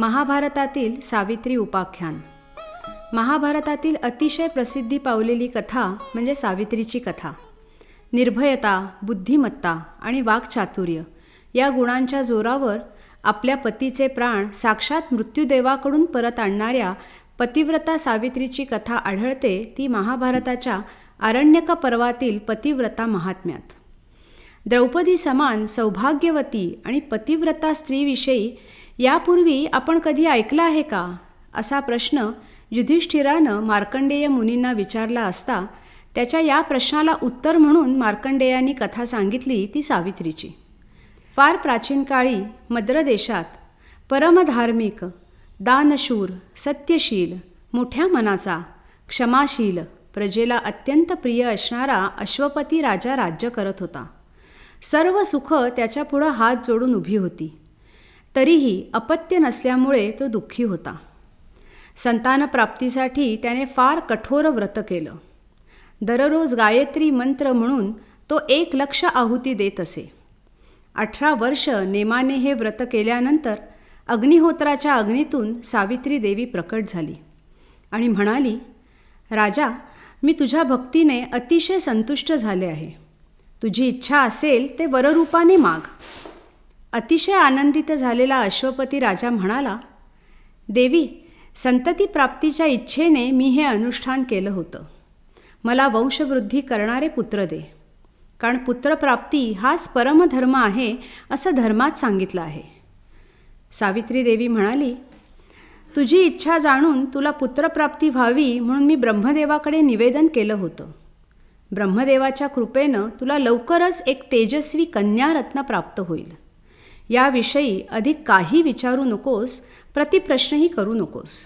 महाभारतातील सावित्री उपाख्यान. महाभारतातील अतिशय प्रसिद्धी पावलेली कथा म्हणजे सावित्रीची कथा. निर्भयता बुद्धिमत्ता आणि वाक्चातुर्य या गुणांच्या जोरावर आपल्या पतीचे प्राण साक्षात मृत्यूदेवाकडून परत आणणाऱ्या पतिव्रता सावित्रीची कथा आढळते ती महाभारताच्या आरण्यक पर्वातील पतिव्रता महात्म्यात. द्रौपदी समान सौभाग्यवती आणि पतिव्रता स्त्रीविषयी यापूर्वी आपण कधी ऐकलं आहे का? असा प्रश्न युधिष्ठिरानं मार्कंडेय मुनींना विचारला असता त्याच्या या प्रश्नाला उत्तर म्हणून मार्कंडेयांनी कथा सांगितली ती सावित्रीची. फार प्राचीन काळी मद्रदेशात परमधार्मिक दानशूर सत्यशील मोठ्या मनाचा क्षमाशील प्रजेला अत्यंत प्रिय असणारा अश्वपती राजा राज्य करत होता. सर्व सुख त्याच्यापुढं हात जोडून उभी होती. तरीही अपत्य नसल्यामुळे तो दुःखी होता. संतानप्राप्तीसाठी त्याने फार कठोर व्रत केलं. दररोज गायत्री मंत्र म्हणून तो एक लक्ष आहुती देत असे. अठरा वर्ष नेमाने हे व्रत केल्यानंतर अग्निहोत्राच्या अग्नीतून सावित्री देवी प्रकट झाली आणि म्हणाली राजा मी तुझ्या भक्तीने अतिशय संतुष्ट झाले आहे. तुझी इच्छा असेल ते वररूपाने माग. अतिशय आनंदित झालेला अश्वपती राजा म्हणाला देवी संतती प्राप्तीच्या इच्छेने मी हे अनुष्ठान केलं होतं. मला वंशवृद्धी करणारे पुत्र दे. कारण पुत्रप्राप्ती हाच परमधर्म आहे असं धर्मात सांगितलं आहे. सावित्री देवी म्हणाली तुझी इच्छा जाणून तुला पुत्रप्राप्ती व्हावी म्हणून मी ब्रह्मदेवाकडे निवेदन केलं होतं. ब्रह्मदेवाच्या कृपेनं तुला लवकरच एक तेजस्वी कन्यारत्न प्राप्त होईल. याविषयी अधिक काही विचारू नकोस प्रतिप्रश्नही करू नकोस.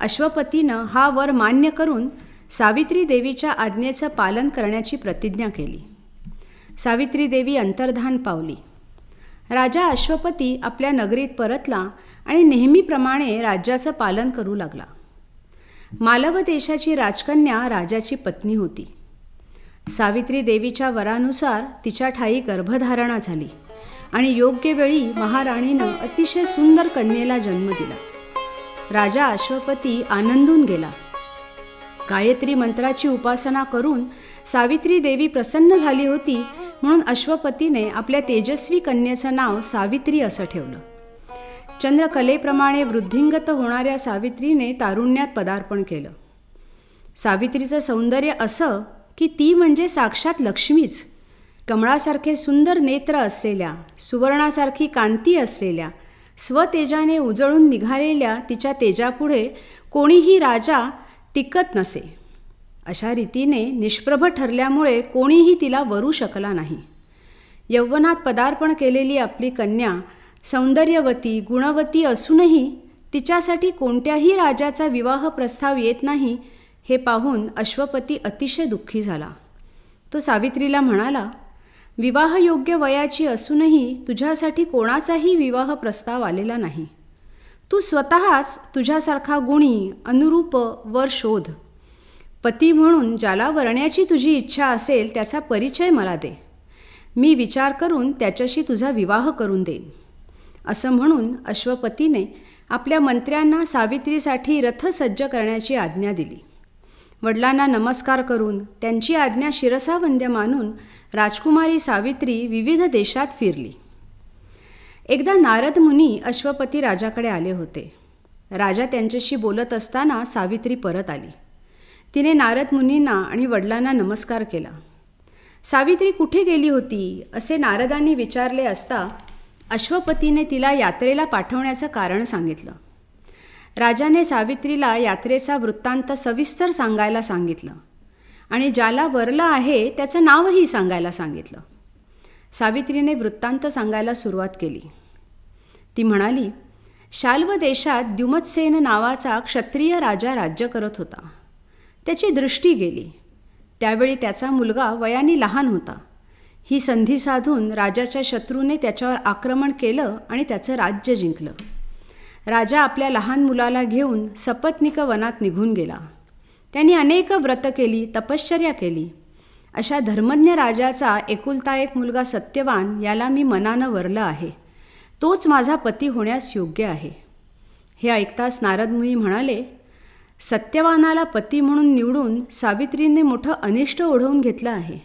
अश्वपतीनं हा वर मान्य करून सावित्री देवीच्या आज्ञेचं पालन करण्याची प्रतिज्ञा केली. सावित्री देवी अंतर्धान पावली. राजा अश्वपती आपल्या नगरीत परतला आणि नेहमीप्रमाणे राज्याचं पालन करू लागला. मालव देशाची राजकन्या राजाची पत्नी होती. सावित्री देवीच्या वरानुसार तिच्या ठाई गर्भधारणा झाली. आणि योग्य वेळी महाराणीनं अतिशय सुंदर कन्येला जन्म दिला. राजा अश्वपती आनंदून गेला. गायत्री मंत्राची उपासना करून सावित्री देवी प्रसन्न झाली होती म्हणून अश्वपतीने आपल्या तेजस्वी कन्येचं नाव सावित्री असं ठेवलं. चंद्रकलेप्रमाणे वृद्धिंगत होणाऱ्या सावित्रीने तारुण्यात पदार्पण केलं. सावित्रीचं सौंदर्य असं की ती म्हणजे साक्षात लक्ष्मीच. कमळासारखे सुंदर नेत्र असलेल्या सुवर्णासारखी कांती असलेल्या स्वतेजाने उजळून निघालेल्या तिच्या तेजापुढे कोणीही राजा टिकत नसे. अशा रीतीने निष्प्रभ ठरल्यामुळे कोणीही तिला वरू शकला नाही. यौवनात पदार्पण केलेली आपली कन्या सौंदर्यवती गुणवती असूनही तिच्यासाठी कोणत्याही राजाचा विवाह प्रस्ताव येत नाही हे पाहून अश्वपती अतिशय दुःखी झाला. तो सावित्रीला म्हणाला विवाहयोग्य वयाची असूनही तुझ्यासाठी कोणाचाही विवाह प्रस्ताव आलेला नाही. तू स्वतःच तुझ्यासारखा गुणी अनुरूप वर शोध. पती म्हणून ज्याला वरण्याची तुझी इच्छा असेल त्याचा परिचय मला दे. मी विचार करून त्याच्याशी तुझा विवाह करून देईन. असं म्हणून अश्वपतीने आपल्या मंत्र्यांना सावित्रीसाठी रथ सज्ज करण्याची आज्ञा दिली. वडिलांना नमस्कार करून त्यांची आज्ञा शिरसावंद्य मानून राजकुमारी सावित्री विविध देशात फिरली. एकदा नारद मुनी अश्वपती राजाकडे आले होते. राजा त्यांच्याशी बोलत असताना सावित्री परत आली. तिने नारद मुनींना आणि वडिलांना नमस्कार केला. सावित्री कुठे गेली होती असे नारदांनी विचारले असता अश्वपतीने तिला यात्रेला पाठवण्याचं कारण सांगितलं. राजाने सावित्रीला यात्रेचा वृत्तांत सविस्तर सांगायला सांगितलं आणि ज्याला वरला आहे त्याचं नावही सांगायला सांगितलं. सावित्रीने वृत्तांत सांगायला सुरुवात केली. ती म्हणाली शाल्व देशात द्युमत्सेन नावाचा क्षत्रिय राजा राज्य करत होता. त्याची दृष्टी गेली. त्यावेळी त्याचा मुलगा वयाने लहान होता. ही संधी साधून राजाच्या शत्रूने त्याच्यावर आक्रमण केलं आणि त्याचं राज्य जिंकलं. राजा आपल्या लहान मुलाला घेऊन सपत्निक वनात निघून गेला. त्यांनी अनेक व्रत केली तपश्चर्या केली. अशा धर्मज्ञ राजाचा एकुलता एक मुलगा सत्यवान याला मी मनानं वरलं आहे. तोच माझा पती होण्यास योग्य आहे. हे ऐकताच नारदमुनी म्हणाले सत्यवानाला पती म्हणून निवडून सावित्रीने मोठं अनिष्ट ओढवून घेतलं आहे.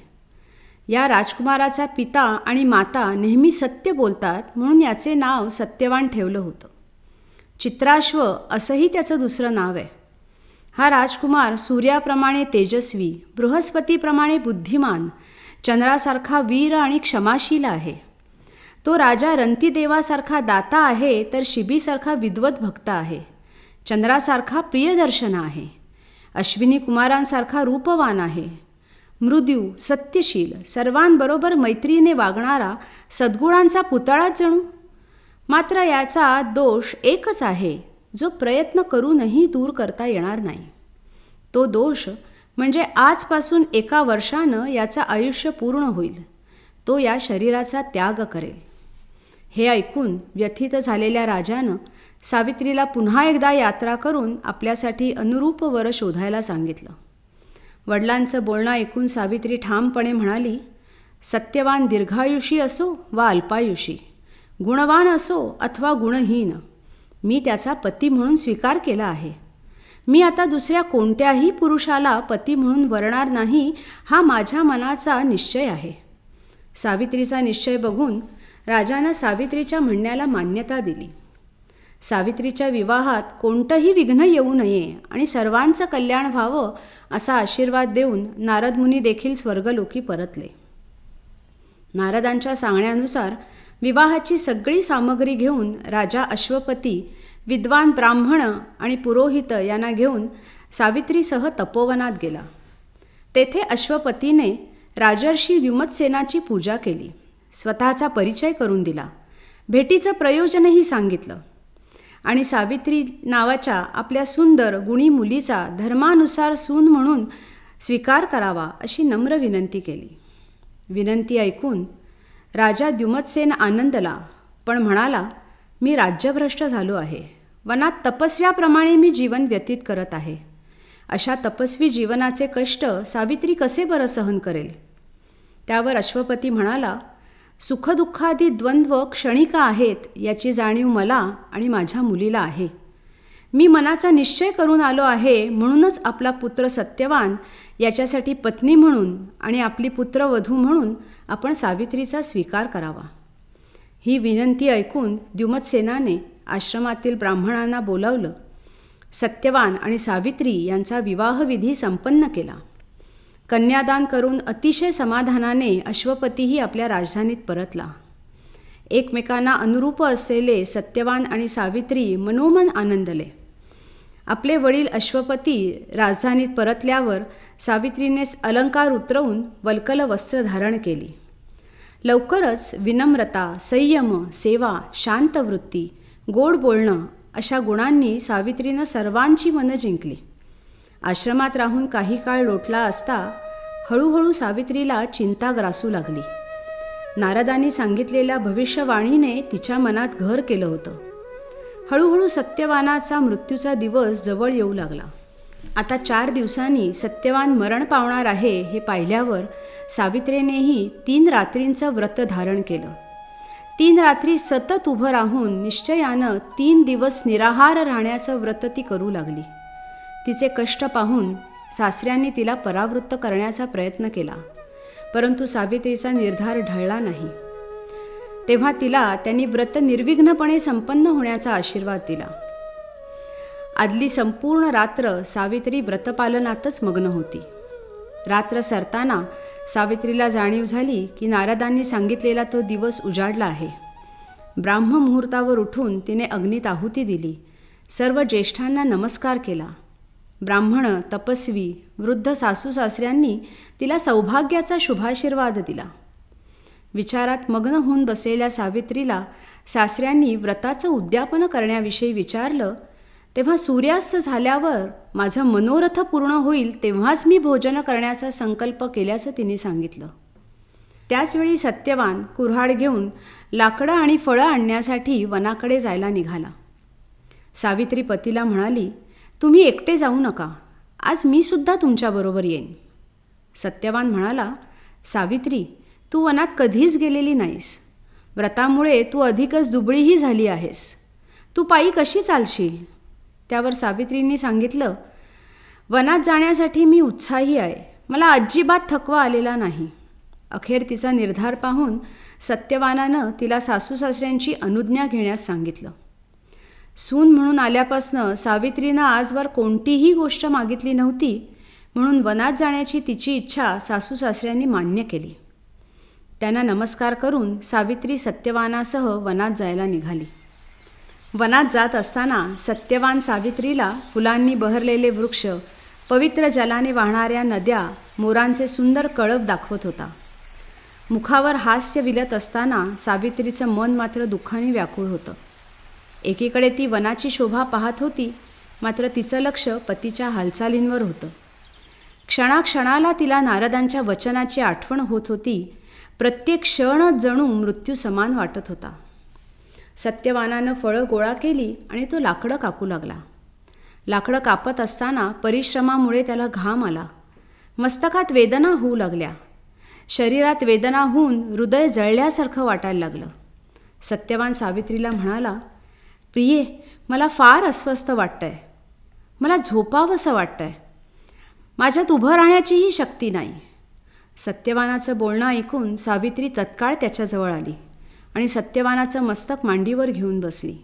या राजकुमाराचा पिता आणि माता नेहमी सत्य बोलतात म्हणून याचे नाव सत्यवान ठेवलं होतं. चित्राश्व असंही त्याचं दुसरं नाव आहे. हा राजकुमार सूर्याप्रमाणे तेजस्वी बृहस्पतीप्रमाणे बुद्धिमान चंद्रासारखा वीर आणि क्षमाशील आहे. तो राजा रंतीदेवासारखा दाता आहे तर शिबीसारखा विद्वत भक्त आहे. चंद्रासारखा प्रियदर्शन आहे. अश्विनी कुमारांसारखा रूपवान आहे. मृद्यू सत्यशील सर्वांबरोबर मैत्रीने वागणारा सद्गुणांचा पुतळाच जणू. मात्र याचा दोष एकच आहे जो प्रयत्न करूनही दूर करता येणार नाही. तो दोष म्हणजे आजपासून एका वर्षानं याचं आयुष्य पूर्ण होईल तो या शरीराचा त्याग करेल. हे ऐकून व्यथित झालेल्या राजानं सावित्रीला पुन्हा एकदा यात्रा करून आपल्यासाठी अनुरूप वर शोधायला सांगितलं. वडिलांचं बोलणं ऐकून सावित्री ठामपणे म्हणाली सत्यवान दीर्घायुषी असो वा अल्पायुषी गुणवान असो अथवा गुणहीन मी त्याचा पती म्हणून स्वीकार केला आहे. मी आता दुसऱ्या कोणत्याही पुरुषाला पती म्हणून वरणार नाही हा माझ्या मनाचा निश्चय आहे. सावित्रीचा निश्चय बघून राजानं सावित्रीच्या म्हणण्याला मान्यता दिली. सावित्रीच्या विवाहात कोणतंही विघ्न येऊ नये आणि सर्वांचं कल्याण व्हावं असा आशीर्वाद देऊन नारदमुनी देखील स्वर्गलोकी परतले. नारदांच्या सांगण्यानुसार विवाहाची सगळी सामग्री घेऊन राजा अश्वपती विद्वान ब्राह्मण आणि पुरोहित यांना घेऊन सावित्रीसह तपोवनात गेला. तेथे अश्वपतीने राजर्षी द्युमतसेनाची पूजा केली. स्वतःचा परिचय करून दिला. भेटीचं प्रयोजनही सांगितलं. आणि सावित्री नावाच्या आपल्या सुंदर गुणी मुलीचा धर्मानुसार सून म्हणून स्वीकार करावा अशी नम्र विनंती केली. विनंती ऐकून राजा द्युमतसेन आनंदला पण म्हणाला मी राज्यभ्रष्ट झालो आहे. वनात तपस्व्याप्रमाणे मी जीवन व्यतीत करत आहे. अशा तपस्वी जीवनाचे कष्ट सावित्री कसे बरं सहन करेल? त्यावर अश्वपती म्हणाला सुखदुःखादी द्वंद्व क्षणिका आहेत याची जाणीव मला आणि माझ्या मुलीला आहे. मी मनाचा निश्चय करून आलो आहे म्हणूनच आपला पुत्र सत्यवान याच्यासाठी पत्नी म्हणून आणि आपली पुत्रवधू म्हणून आपण सावित्रीचा स्वीकार करावा. ही विनंती ऐकून द्युमतसेनाने आश्रमातील ब्राह्मणांना बोलावलं. सत्यवान आणि सावित्री यांचा विवाहविधी संपन्न केला. कन्यादान करून अतिशय समाधानाने अश्वपतीही आपल्या राजधानीत परतला. एकमेकांना अनुरूप असलेले सत्यवान आणि सावित्री मनोमन आनंदले. आपले वडील अश्वपती राजधानीत परतल्यावर सावित्रीने अलंकार उतरवून वल्कल वस्त्र धारण केली. लवकरच विनम्रता संयम सेवा शांत वृत्ती गोड बोलणं अशा गुणांनी सावित्रीनं सर्वांची मनं जिंकली. आश्रमात राहून काही काळ लोटला असता हळूहळू सावित्रीला चिंता ग्रासू लागली. नारदांनी सांगितलेल्या भविष्यवाणीने तिच्या मनात घर केलं होतं. हळूहळू सत्यवानाचा मृत्यूचा दिवस जवळ येऊ लागला. आता चार दिवसांनी सत्यवान मरण पावणार आहे हे पाहिल्यावर सावित्रीनेही तीन रात्रींचं व्रत धारण केलं. तीन रात्री सतत उभं राहून निश्चयानं तीन दिवस निराहार राहण्याचं व्रत ती करू लागली. तिचे कष्ट पाहून सासऱ्यांनी तिला परावृत्त करण्याचा प्रयत्न केला. परंतु सावित्रीचा निर्धार ढळला नाही. तेव्हा तिला त्यांनी व्रत निर्विघ्नपणे संपन्न होण्याचा आशीर्वाद दिला. आदली संपूर्ण रात्र सावित्री व्रतपालनातच मग्न होती. रात्र सरताना सावित्रीला जाणीव झाली की नारदांनी सांगितलेला तो दिवस उजाडला आहे. ब्राह्म मुहूर्तावर उठून तिने अग्नीत आहुती दिली. सर्व ज्येष्ठांना नमस्कार केला. ब्राह्मण तपस्वी वृद्ध सासू सासऱ्यांनी तिला सौभाग्याचा शुभाशीर्वाद दिला. विचारात मग्न होऊन बसलेल्या सावित्रीला सासऱ्यांनी व्रताचं उद्यापन करण्याविषयी विचारलं तेव्हा सूर्यास्त झाल्यावर माझं मनोरथ पूर्ण होईल तेव्हाच मी भोजन करण्याचा संकल्प केल्याचं तिने सांगितलं. त्याचवेळी सत्यवान कुऱ्हाड घेऊन लाकडं आणि फळं आणण्यासाठी वनाकडे जायला निघाला. सावित्री पतीला म्हणाली तुम्ही एकटे जाऊ नका. आज मी सुद्धा तुमच्याबरोबर येईन. सत्यवान म्हणाला सावित्री तू वनात कधीच गेलेली नाहीस. व्रतामुळे तू अधिकच दुबळीही झाली आहेस. तू पायी कशी चालशील? त्यावर सावित्रींनी सांगितलं वनात जाण्यासाठी मी उत्साही आहे. मला अजिबात थकवा आलेला नाही. अखेर तिचा निर्धार पाहून सत्यवानानं तिला सासू सासऱ्यांची अनुज्ञा घेण्यास सांगितलं. सून म्हणून आल्यापासनं सावित्रीनं आजवर कोणतीही गोष्ट मागितली नव्हती म्हणून वनात जाण्याची तिची इच्छा सासू सासऱ्यांनी मान्य केली. त्यांना नमस्कार करून सावित्री सत्यवानासह वनात जायला निघाली. वनात जात असताना सत्यवान सावित्रीला फुलांनी बहरलेले वृक्ष पवित्र जलाने वाहणाऱ्या नद्या मोरांचे सुंदर कळप दाखवत होता. मुखावर हास्य विलत असताना सावित्रीचं मन मात्र दुःखाने व्याकुळ होतं. एकीकडे ती वनाची शोभा पाहत होती मात्र तिचं लक्ष पतीच्या हालचालींवर होतं. क्षणाक्षणाला तिला नारदांच्या वचनाची आठवण होत होती प्रत्येक क्षण जणू मृत्यू समान वाटत होता. सत्यवानानं फळं गोळा केली आणि तो लाकडं कापू लागला. लाकडं कापत असताना परिश्रमामुळे त्याला घाम आला. मस्तकात वेदना होऊ लागल्या. शरीरात वेदना होऊन हृदय जळल्यासारखं वाटायला लागलं. सत्यवान सावित्रीला म्हणाला प्रिये मला फार अस्वस्थ वाटतंय. मला झोपावंसं वाटतंय. माझ्यात उभं राहण्याचीही शक्ती नाही. सत्यवानाचं बोलणं ऐकून सावित्री तत्काळ त्याच्याजवळ आली आणि सत्यवानाचं मस्तक मांडीवर घेऊन बसली.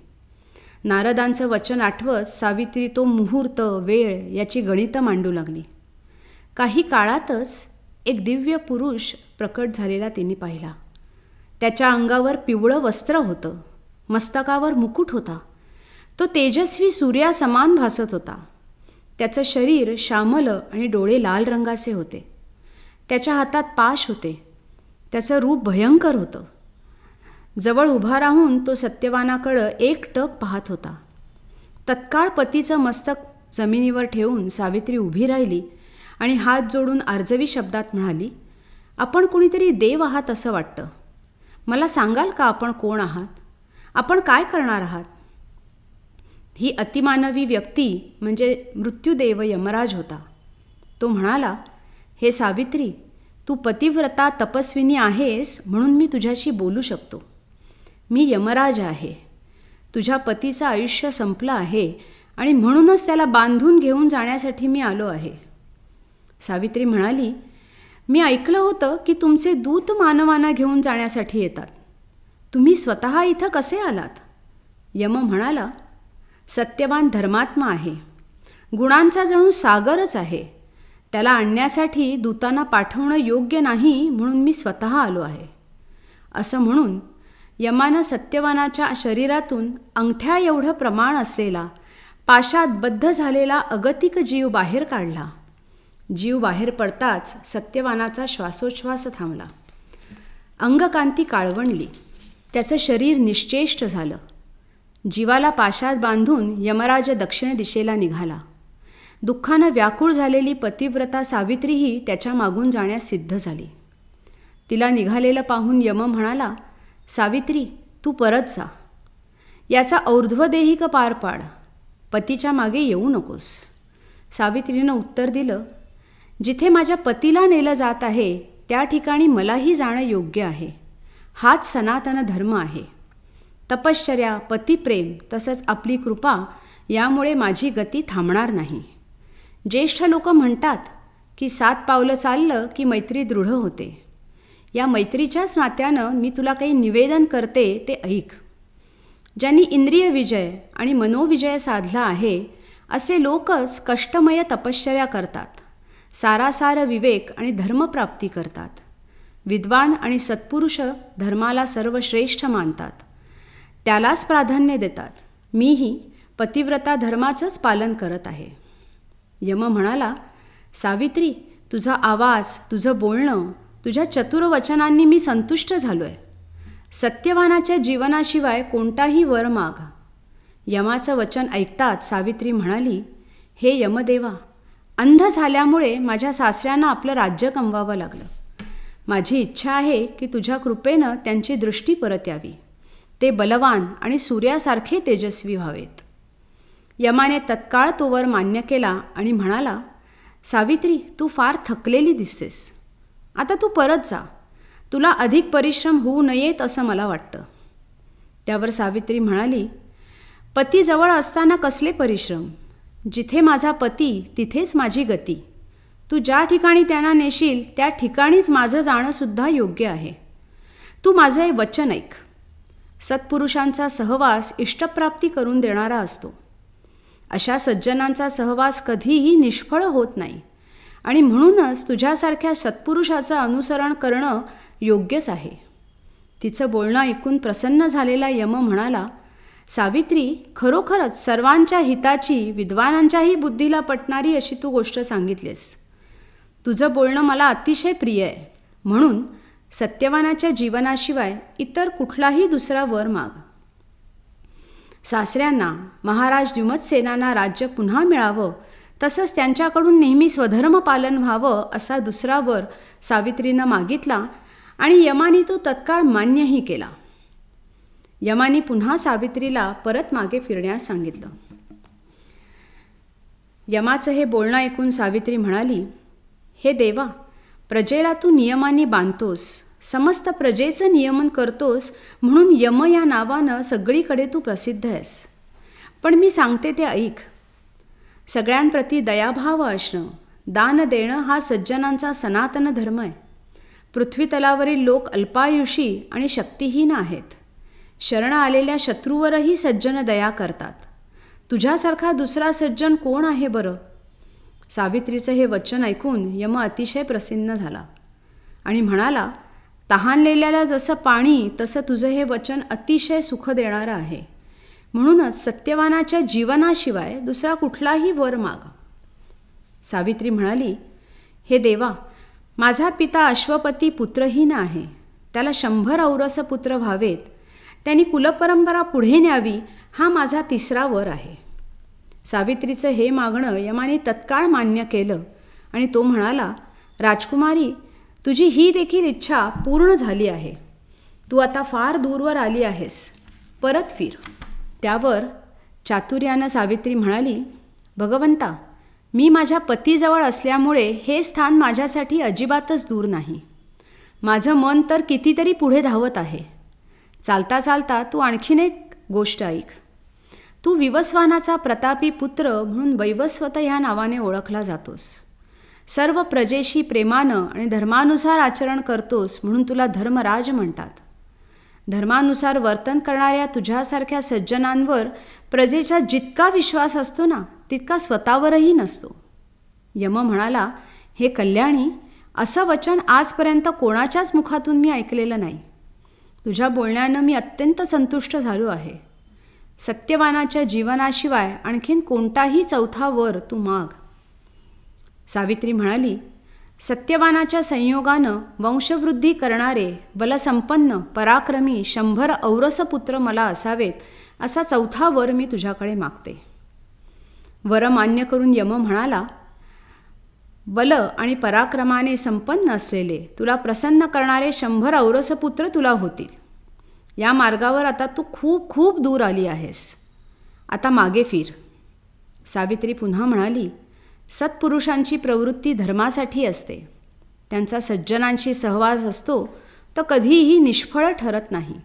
नारदांचं वचन आठवत सावित्री तो मुहूर्त वेळ याची गणितं मांडू लागली. काही काळातच एक दिव्य पुरुष प्रकट झालेला तिने पाहिला. त्याच्या अंगावर पिवळं वस्त्र होतं. मस्तकावर मुकुट होता. तो तेजस्वी सूर्यासमान भासत होता. त्याचं शरीर श्यामल आणि डोळे लाल रंगाचे होते. त्याच्या हातात पाश होते. त्याचं रूप भयंकर होतं. जवळ उभा राहून तो सत्यवानाकडं एक टक पाहत होता. तत्काळ पतीचं मस्तक जमिनीवर ठेवून सावित्री उभी राहिली आणि हात जोडून आर्जवी शब्दात म्हणाली आपण कुणीतरी देव आहात असं वाटतं. मला सांगाल का आपण कोण आहात? आपण काय करणार आहात? ही अतिमानवी व्यक्ती म्हणजे मृत्यूदेव यमराज होता. तो म्हणाला हे सावित्री तू पतिव्रता तपस्विनी आहेस म्हणून मी तुझ्याशी बोलू शकतो. मी यमराज आहे. तुझ्या पतीचं आयुष्य संपलं आहे आणि म्हणूनच त्याला बांधून घेऊन जाण्यासाठी मी आलो आहे. सावित्री म्हणाली मी ऐकलं होतं की तुमचे दूत मानवांना घेऊन जाण्यासाठी येतात. तुम्ही स्वतः इथं कसे आलात? यम म्हणाला सत्यवान धर्मात्मा आहे. गुणांचा जणू सागरच आहे. त्याला आणण्यासाठी दूतांना पाठवणं योग्य नाही म्हणून मी स्वतः आलो आहे. असं म्हणून यमानं सत्यवानाच्या शरीरातून अंगठ्या एवढं प्रमाण असलेला पाशात बद्ध झालेला अगतिक जीव बाहेर काढला. जीव बाहेर पडताच सत्यवानाचा श्वासोच्छ्वास थांबला. अंगकांती काळवणली त्याचं शरीर निश्चेष्ट झालं. जीवाला पाशात बांधून यमराज दक्षिण दिशेला निघाला. दुःखानं व्याकुळ झालेली पतिव्रता सावित्रीही त्याच्या मागून जाण्यास सिद्ध झाली. तिला निघालेलं पाहून यम म्हणाला सावित्री तू परत जा. याचा और्ध्वदेहिक पार पाड. पतीच्या मागे येऊ नकोस. सावित्रीनं उत्तर दिलं जिथे माझ्या पतीला नेलं जात आहे त्या ठिकाणी मलाही जाणं योग्य आहे. हाच सनातन धर्म आहे. तपश्चर्या पतिप्रेम तसंच आपली कृपा यामुळे माझी गती थांबणार नाही. ज्येष्ठ लोक म्हणतात की सात पावलं चाललं की मैत्री दृढ होते. या मैत्रीच्याच नात्यानं मी तुला काही निवेदन करते ते ऐक. ज्यांनी इंद्रिय विजय आणि मनोविजय साधला आहे असे लोकच कष्टमय तपश्चर्या करतात. सारासार विवेक आणि धर्मप्राप्ती करतात. विद्वान आणि सत्पुरुष धर्माला सर्वश्रेष्ठ मानतात. त्यालाच प्राधान्य देतात. मीही पतिव्रता धर्माचंच पालन करत आहे. यम म्हणाला सावित्री तुझा आवाज तुझं बोलणं तुझ्या चतुर वचनांनी मी संतुष्ट झालो आहे सत्यवानाच्या जीवनाशिवाय कोणताही वर माग. यमाचं वचन ऐकताच सावित्री म्हणाली हे यमदेवा अंध झाल्यामुळे माझ्या सासऱ्यांना आपलं राज्य कमवावं लागलं. माझी इच्छा आहे की तुझ्या कृपेनं त्यांची दृष्टी परत यावी. ते बलवान आणि सूर्यासारखे तेजस्वी व्हावेत. यमाने तत्काळ तोवर मान्य केला आणि म्हणाला सावित्री तू फार थकलेली दिसतेस. आता तू परत जा. तुला अधिक परिश्रम होऊ नयेत असं मला वाटतं. त्यावर सावित्री म्हणाली पती जवळ असताना कसले परिश्रम? जिथे माझा पती तिथेच माझी गती. तू ज्या ठिकाणी त्यांना नेशील त्या ठिकाणीच माझं जाणंसुद्धा योग्य आहे. तू माझं हे वचन ऐक. सत्पुरुषांचा सहवास इष्टप्राप्ती करून देणारा असतो. अशा सज्जनांचा सहवास कधीही निष्फळ होत नाही. आणि म्हणूनच तुझ्यासारख्या सत्पुरुषाचं अनुसरण करणं योग्यच आहे. तिचं बोलणं ऐकून प्रसन्न झालेला यम म्हणाला सावित्री खरोखरच सर्वांच्या हिताची विद्वानांच्याही बुद्धीला पटणारी अशी तू गोष्ट सांगितलीस. तुझं बोलणं मला अतिशय प्रिय आहे. म्हणून सत्यवानाच्या जीवनाशिवाय इतर कुठलाही दुसरा वर माग. सासऱ्यांना महाराज द्युमतसेनांना राज्य पुन्हा मिळावं तसंच त्यांच्याकडून नेहमी स्वधर्म पालन व्हावं असा दुसरा वर सावित्रीनं मागितला आणि यमानी तो तत्काळ मान्यही केला. यमानी पुन्हा सावित्रीला परत मागे फिरण्यास सांगितलं. यमाचं हे बोलणं ऐकून सावित्री म्हणाली हे देवा प्रजेला तू नियमाने बांधतोस समस्त प्रजेचं नियमन करतोस म्हणून यम या नावानं सगळीकडे तू प्रसिद्ध आहेस. पण मी सांगते ते ऐक. सगळ्यांप्रती दयाभाव असणं दान देणं हा सज्जनांचा सनातन धर्म आहे. पृथ्वीतलावरील लोक अल्पायुषी आणि शक्तिहीन आहेत. शरण आलेल्या शत्रूवरही सज्जन दया करतात. तुझ्यासारखा दुसरा सज्जन कोण आहे बरं? सावित्रीचं हे वचन ऐकून यम अतिशय प्रसन्न झाला. आणि म्हणाला तहानलेल्याला जसं पाणी तसं तुझं हे वचन अतिशय सुख देणारं आहे. म्हणूनच सत्यवानाच्या जीवनाशिवाय दुसरा कुठलाही वर माग. सावित्री म्हणाली हे देवा माझा पिता अश्वपती पुत्रहीन आहे. त्याला शंभर औरस पुत्र व्हावेत. त्यांनी कुलपरंपरा पुढे न्यावी हा माझा तिसरा वर आहे. सावित्रीचं हे मागणं यमाने तत्काळ मान्य केलं. आणि तो म्हणाला राजकुमारी तुझी ही देखील इच्छा पूर्ण झाली आहे. तू आता फार दूरवर आली आहेस. परत फिर. त्यावर चातुर्यानं सावित्री म्हणाली भगवंता मी माझ्या पतीजवळ असल्यामुळे हे स्थान माझ्यासाठी अजिबातच दूर नाही. माझं मन तर कितीतरी पुढे धावत आहे. चालता चालता तू आणखीन एक गोष्ट ऐक. तू विवस्वानाचा प्रतापी पुत्र म्हणून वैवस्वत ह्या नावाने ओळखला जातोस. सर्व प्रजेशी प्रेमानं आणि धर्मानुसार आचरण करतोस म्हणून तुला धर्मराज म्हणतात. धर्मानुसार वर्तन करणाऱ्या तुझ्यासारख्या सज्जनांवर प्रजेचा जितका विश्वास असतो ना तितका स्वतःवरही नसतो. यम म्हणाला हे कल्याणी असं वचन आजपर्यंत कोणाच्याच मुखातून मी ऐकलेलं नाही. तुझ्या बोलण्यानं मी अत्यंत संतुष्ट झालो आहे. सत्यवानाच्या जीवनाशिवाय आणखीन कोणताही चौथा वर तू माग. सावित्री म्हणाली सत्यवानाच्या संयोगानं वंशवृद्धी करणारे बलसंपन्न पराक्रमी शंभर औरसपुत्र मला असावेत असा चौथा वर मी तुझ्याकडे मागते. वर मान्य करून यम म्हणाला बल आणि पराक्रमाने संपन्न असलेले तुला प्रसन्न करणारे शंभर औरसपुत्र तुला होतील. या मार्गावर आता तू खूप खूप दूर आली आहेस. आता मागे फिर. सावित्री पुन्हा म्हणाली सत्पुरुषांची प्रवृत्ती धर्मासाठी असते. त्यांचा सज्जनांशी सहवास असतो तर कधीही निष्फळ ठरत नाही.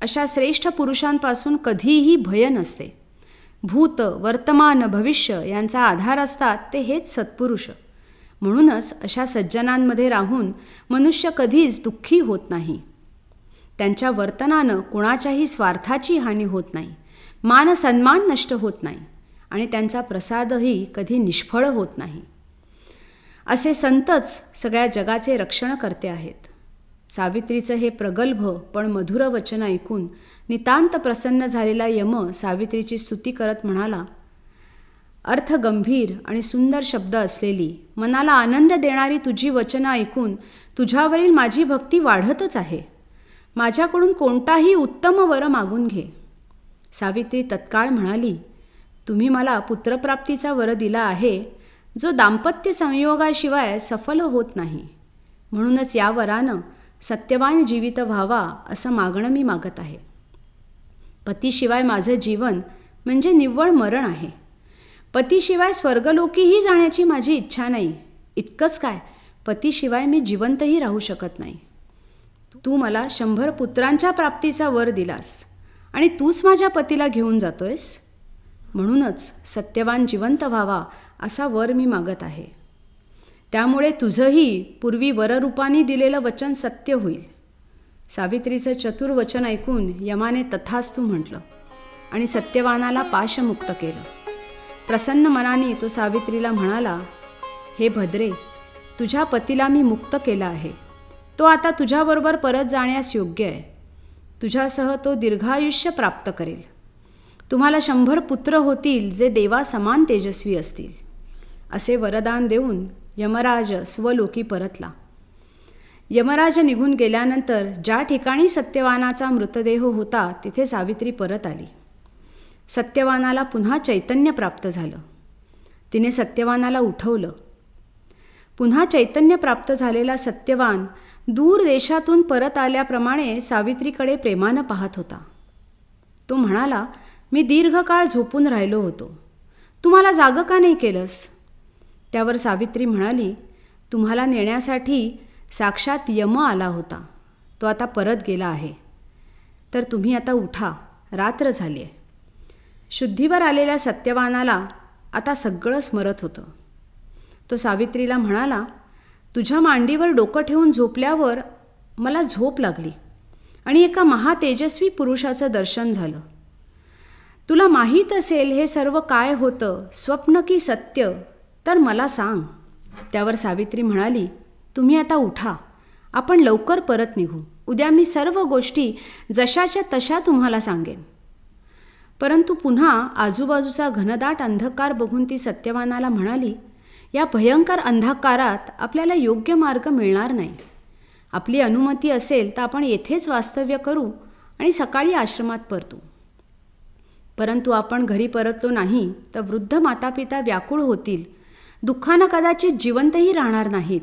अशा श्रेष्ठ पुरुषांपासून कधीही भय नसते. भूत वर्तमान भविष्य यांचा आधार असतात ते हेच सत्पुरुष. म्हणूनच अशा सज्जनांमध्ये राहून मनुष्य कधीच दुःखी होत नाही. त्यांच्या वर्तनानं कुणाच्याही स्वार्थाची हानी होत नाही. मान सन्मान नष्ट होत नाही. आणि त्यांचा प्रसादही कधी निष्फळ होत नाही. असे संतच सगळ्या जगाचे रक्षण करते आहेत. सावित्रीचं हे प्रगल्भ पण मधुर वचन ऐकून नितांत प्रसन्न झालेला यम सावित्रीची स्तुती करत म्हणाला अर्थ गंभीर आणि सुंदर शब्द असलेली मनाला आनंद देणारी तुझी वचनं ऐकून तुझ्यावरील माझी भक्ती वाढतच आहे. माझ्याकडून कोणताही उत्तम वर मागून घे. सावित्री तत्काळ म्हणाली तुम्ही मला पुत्रप्राप्तीचा वर दिला आहे जो दाम्पत्य संयोगाशिवाय सफल होत नाही. म्हणूनच या वरानं सत्यवान जीवित व्हावा असं मागणं मी मागत आहे. पतीशिवाय माझं जीवन म्हणजे निव्वळ मरण आहे. पतीशिवाय स्वर्गलोकीही जाण्याची माझी इच्छा नाही. इतकंच काय पतीशिवाय मी जिवंतही राहू शकत नाही. तू मला शंभर पुत्रांच्या प्राप्तीचा वर दिलास आणि तूच माझ्या पतीला घेऊन जातोयस? म्हणूनच सत्यवान जिवंत व्हावा असा वर मी मागत आहे. त्यामुळे तुझंही पूर्वी वररूपाने दिलेलं वचन सत्य होईल. सावित्रीचं चतुर वचन ऐकून यमाने तथास्तू म्हटलं आणि सत्यवानाला पाशमुक्त केलं. प्रसन्न मनाने तो सावित्रीला म्हणाला हे भद्रे तुझ्या पतीला मी मुक्त केलं आहे. तो आता तुझ्याबरोबर परत जाण्यास योग्य आहे. तुझ्यासह तो दीर्घायुष्य प्राप्त करेल. तुम्हाला शंभर पुत्र होतील जे देवा समान तेजस्वी असतील. असे वरदान देऊन यमराज स्वलोकी परतला. यमराज निघून गेल्यानंतर ज्या ठिकाणी सत्यवानाचा मृतदेह होता तिथे सावित्री परत आली. सत्यवानाला पुन्हा चैतन्य प्राप्त झालं. तिने सत्यवानाला उठवलं. पुन्हा चैतन्य प्राप्त झालेला सत्यवान दूर देशातून परत आल्याप्रमाणे सावित्रीकडे प्रेमानं पाहत होता. तो म्हणाला मी दीर्घकाळ झोपून राहिलो होतो. तुम्हाला जागं का नाही केलंस? त्यावर सावित्री म्हणाली तुम्हाला नेण्यासाठी साक्षात यम आला होता. तो आता परत गेला आहे. तर तुम्ही आता उठा. रात्र झाली आहे शुद्धीवर आलेल्या सत्यवानाला आता सगळं स्मरत होतं. तो सावित्रीला म्हणाला तुझ्या मांडीवर डोकं ठेवून झोपल्यावर मला झोप लागली आणि एका महातेजस्वी पुरुषाचं दर्शन झालं. तुला माहीत असेल हे सर्व काय होतं स्वप्न की सत्य तर मला सांग. त्यावर सावित्री म्हणाली तुम्ही आता उठा आपण लवकर परत निघू. उद्या मी सर्व गोष्टी जशाच्या तशा तुम्हाला सांगेन. परंतु पुन्हा आजूबाजूचा घनदाट अंधकार बघून ती सत्यवानाला म्हणाली या भयंकर अंधकारात आपल्याला योग्य मार्ग मिळणार नाही. आपली अनुमती असेल तर आपण येथेच वास्तव्य करू आणि सकाळी आश्रमात परतू. परंतु आपण घरी परतलो नाही तर वृद्ध मातापिता व्याकुळ होतील. दुःखानं कदाचित जिवंतही राहणार नाहीत.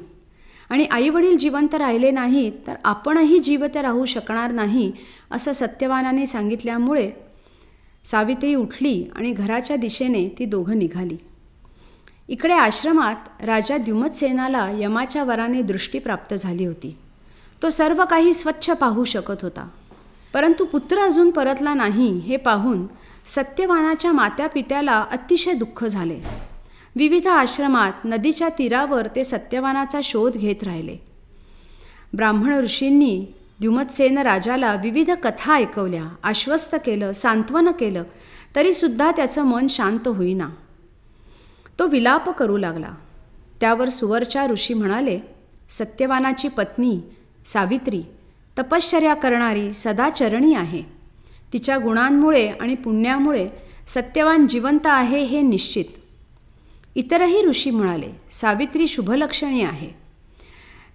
आणि आईवडील जिवंत राहिले नाहीत तर आपणही जिवंत राहू शकणार नाही असं सत्यवानाने सांगितल्यामुळे सावित्री उठली आणि घराच्या दिशेने ती दोघं निघाली. इकडे आश्रमात राजा द्युमतसेनाला यमाच्या वराने दृष्टी प्राप्त झाली होती. तो सर्व काही स्वच्छ पाहू शकत होता. परंतु पुत्र अजून परतला नाही हे पाहून सत्यवानाच्या मात्या पित्याला अतिशय दुःख झाले. विविध आश्रमात नदीच्या तीरावर ते सत्यवानाचा शोध घेत राहिले. ब्राह्मण ऋषींनी द्युमतसेन राजाला विविध कथा ऐकवल्या आश्वस्त केलं सांत्वन केलं तरीसुद्धा त्याचं मन शांत होईना. तो विलाप करू लागला. त्यावर सुवरच्या ऋषी म्हणाले सत्यवानाची पत्नी सावित्री तपश्चर्या करणारी सदाचरणी आहे. तिच्या गुणांमुळे आणि पुण्यामुळे सत्यवान जिवंत आहे हे निश्चित. इतरही ऋषी म्हणाले सावित्री शुभलक्षणी आहे.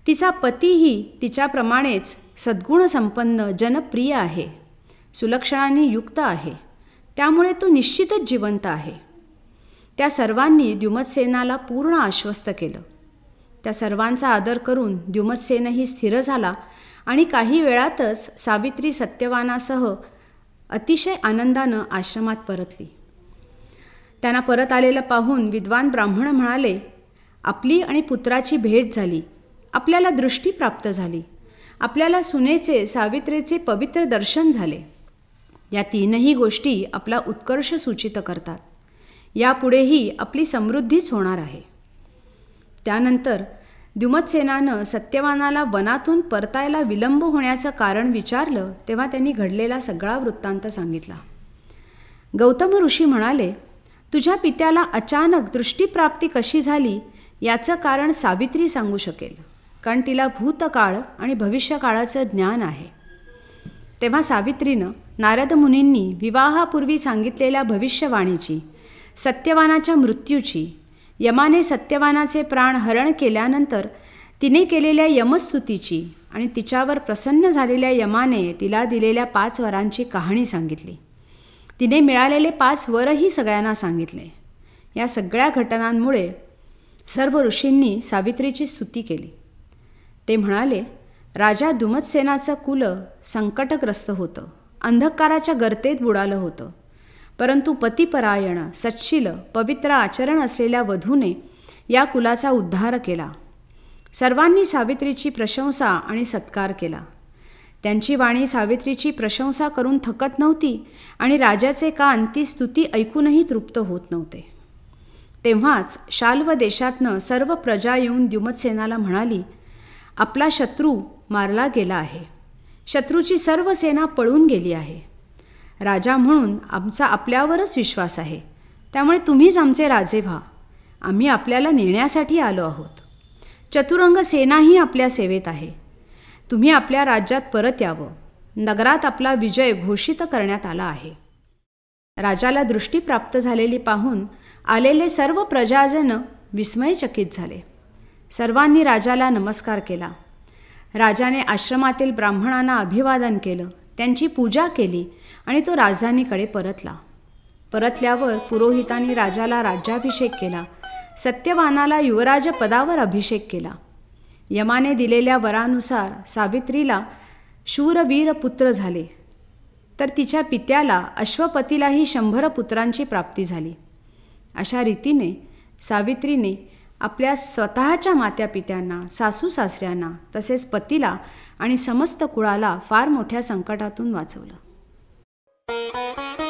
तिचा पतीही तिच्याप्रमाणेच सद्गुणसंपन्न जनप्रिय आहे. सुलक्षणाने युक्त आहे. त्यामुळे तो निश्चितच जिवंत आहे. त्या सर्वांनी द्युमतसेनाला पूर्ण आश्वस्त केलं. त्या सर्वांचा आदर करून द्युमतसेनही स्थिर झाला आणि काही वेळातच सावित्री सत्यवानासह अतिशय आनंदानं आश्रमात परतली. त्यांना परत आलेलं पाहून विद्वान ब्राह्मण म्हणाले आपली आणि पुत्राची भेट झाली. आपल्याला दृष्टी प्राप्त झाली. आपल्याला सुनेचे सावित्रीचे पवित्र दर्शन झाले. या तीनही गोष्टी आपला उत्कर्ष सूचित करतात. यापुढेही आपली समृद्धीच होणार आहे. त्यानंतर द्युमतसेनानं सत्यवानाला वनातून परतायला विलंब होण्याचं कारण विचारलं तेव्हा त्यांनी घडलेला सगळा वृत्तांत सांगितला. गौतम ऋषी म्हणाले तुझ्या पित्याला अचानक दृष्टीप्राप्ती कशी झाली याचं कारण सावित्री सांगू शकेल कारण तिला भूतकाळ आणि भविष्यकाळाचं ज्ञान आहे. तेव्हा सावित्रीनं नारद मुनींनी विवाहापूर्वी सांगितलेल्या भविष्यवाणीची सत्यवानाच्या मृत्यूची यमाने सत्यवानाचे प्राण हरण केल्यानंतर तिने केलेल्या यमस्तुतीची आणि तिच्यावर प्रसन्न झालेल्या यमाने तिला दिलेल्या पाच वरांची कहाणी सांगितली. तिने मिळालेले पाच वरही सगळ्यांना सांगितले. या सगळ्या घटनांमुळे सर्व ऋषींनी सावित्रीची स्तुती केली. ते म्हणाले राजा दुमतसेनाचं कुल संकटग्रस्त होतं. अंधकाराच्या गर्तेत बुडालं होतं. परंतु पतिपरायण सच्छील पवित्र आचरण असलेल्या वधूने या कुलाचा उद्धार केला. सर्वांनी सावित्रीची प्रशंसा आणि सत्कार केला. त्यांची वाणी सावित्रीची प्रशंसा करून थकत नव्हती आणि राजाचे कान ती स्तुती ऐकूनही तृप्त होत नव्हते. तेव्हाच शाल्व देशातनं सर्व प्रजा येऊन द्युमतसेनाला म्हणाली आपला शत्रू मारला गेला आहे. शत्रूची सर्व सेना पळून गेली आहे. राजा म्हणून आमचा आपल्यावरच विश्वास आहे. त्यामुळे तुम्हीच आमचे राजे व्हा. आम्ही आपल्याला नेण्यासाठी आलो आहोत. चतुरंग सेनाही आपल्या सेवेत आहे. तुम्ही आपल्या राज्यात परत यावं. नगरात आपला विजय घोषित करण्यात आला आहे. राजाला दृष्टी प्राप्त झालेली पाहून आलेले सर्व प्रजाजन विस्मयचकित झाले. सर्वांनी राजाला नमस्कार केला. राजाने आश्रमातील ब्राह्मणांना अभिवादन केलं. त्यांची पूजा केली. आणि तो राजधानीकडे परतला. परतल्यावर पुरोहितांनी राजाला राज्याभिषेक केला. सत्यवानाला युवराज पदावर अभिषेक केला. यमाने दिलेल्या वरानुसार सावित्रीला शूरवीर पुत्र झाले. तर तिच्या पित्याला अश्वपतीलाही शंभर पुत्रांची प्राप्ती झाली. अशा रीतीने सावित्रीने आपल्या स्वतःच्या मात्यापित्यांना सासू सासऱ्यांना तसेच पतीला आणि समस्त कुळाला फार मोठ्या संकटातून वाचवलं. Música